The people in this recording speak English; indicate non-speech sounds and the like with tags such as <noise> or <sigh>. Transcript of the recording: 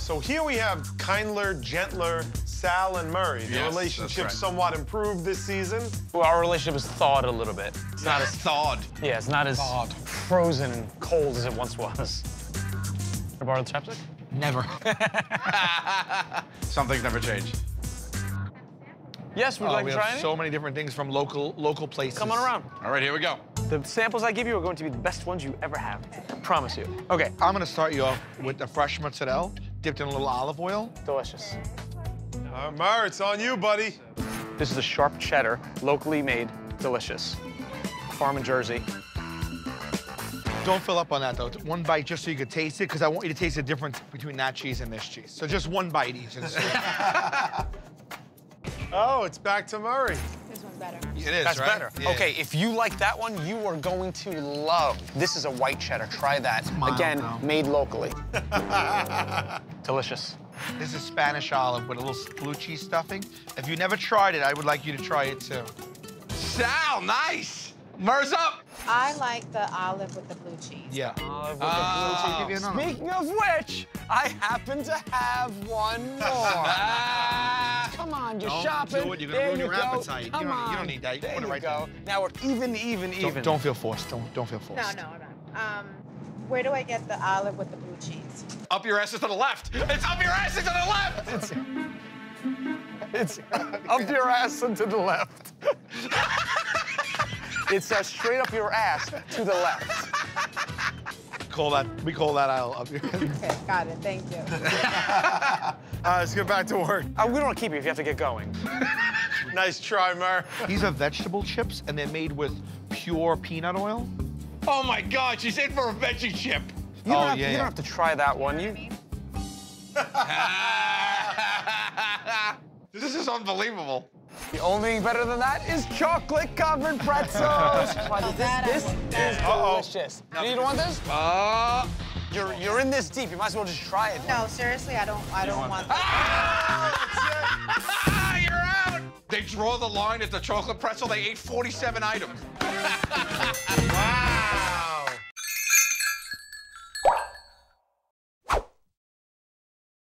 So here we have kindler, gentler Sal and Murray. The Yes, relationship right. somewhat improved this season. Well, our relationship has thawed a little bit. It's not as thawed. yeah, it's not as Thawed. frozen and cold as it once was. Can I borrow the chapstick? Never. <laughs> Some things never change. Yes, we'd you Oh, like we to try have so many different things from local local places. Come on around. All right, here we go. The samples I give you are going to be the best ones you ever have. Promise you. Okay, I'm gonna start you off with the fresh mozzarella dipped in a little olive oil. delicious. Uh, Murray, it's on you, buddy. This is a sharp cheddar, locally made, delicious. Farm in Jersey. Don't fill up on that though. One bite just so you could taste it, because I want you to taste the difference between that cheese and this cheese. So just one bite each. <laughs> and see. Oh, it's back to Murray. This one's better. it is, That's right? better. Yeah. Okay, if you like that one, you are going to love. This is a white cheddar. Try that. mild, Again, though. made locally. <laughs> Delicious. This is Spanish olive with a little blue cheese stuffing. If you never tried it, I would like you to try it too. Sal, nice. Murr's up. I like the olive with the blue cheese. Yeah. Olive with Oh. the blue ah. cheese. Speaking of which, I happen to have one more. <laughs> Come on, you're Don't shopping. do it. You're gonna there ruin you your go. appetite. You Come don't- you don't need that. You there put it you right go. there. Now we're even, even, even. Don't, don't feel forced. Don't don't feel forced. No, no, no. Um, where do I get the olive with the blue cheese? Up your asses to the left. It's up your asses to the left. It's up your ass and to the left. <laughs> it's uh, straight up your ass to the left. Call that. We call that aisle up here. <laughs> Okay, got it. Thank you. <laughs> All right, let's get back to work. Uh, we don't want to keep you if you have to get going. <laughs> Nice try, Murray. These are vegetable chips, and they're made with pure peanut oil. Oh my God, she's in for a veggie chip. You don't, Oh, have, yeah, you yeah. don't have to try that one. You, this is unbelievable. The only thing better than that is chocolate-covered pretzels. <laughs> Oh, that this want. is Uh-oh. delicious. You don't want this? Uh, You're, you're in this deep. You might as well just try it. No, seriously, I don't. I don't want that. ah, <laughs> you're out. They draw the line at the chocolate pretzel. They ate 47 items. <laughs> Wow.